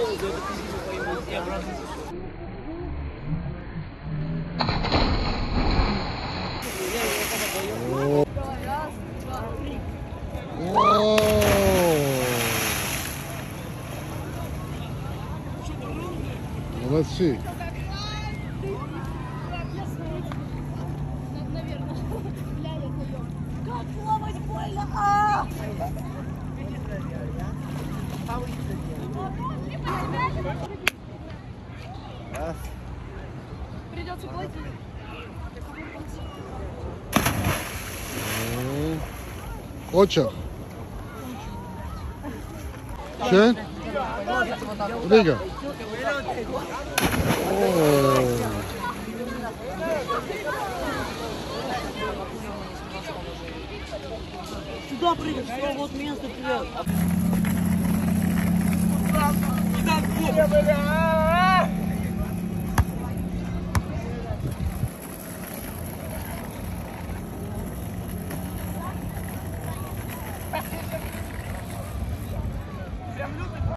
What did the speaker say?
О. О. Молодцы. Наверное, глядя на неё. Как плавать больно! А! Придется платить. Ocho. Schön. Liga. Oh. Сюда прыгай, вот место вперед. Прям люто